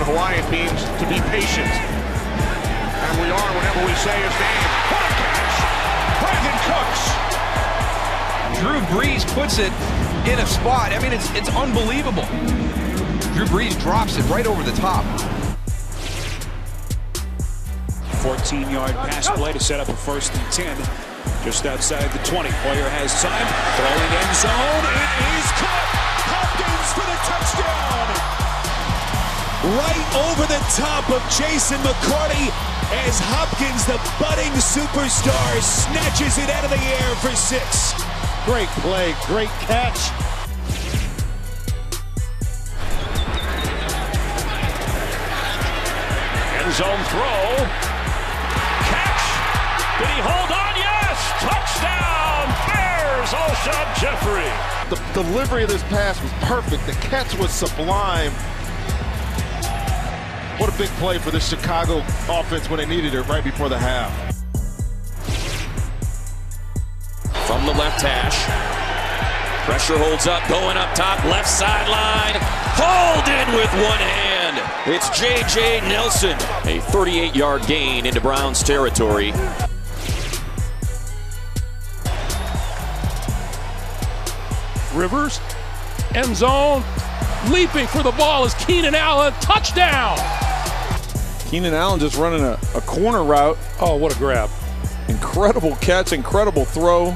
Kawhi, it means to be patient. And we are whenever we say his name. What a catch! Brandin Cooks! Drew Brees puts it in a spot. I mean, it's it's unbelievable. Drew Brees drops it right over the top. 14-yard pass play to set up a first and 10 just outside the 20. Hoyer has time, throwing end zone. It Right over the top of Jason McCourty as Hopkins, the budding superstar, snatches it out of the air for six. Great play, great catch. End zone throw. Catch. Did he hold on? Yes. Touchdown. Bears. Alshon Jeffery. The delivery of this pass was perfect. The catch was sublime. What a big play for the Chicago offense when they needed it right before the half. From the left hash. Pressure holds up, going up top, left sideline. Hauled in with one hand. It's J.J. Nelson. A 38 yard gain into Browns territory. Rivers, end zone, leaping for the ball is Keenan Allen, touchdown! Keenan Allen just running a, a corner route. Oh, what a grab. Incredible catch, incredible throw.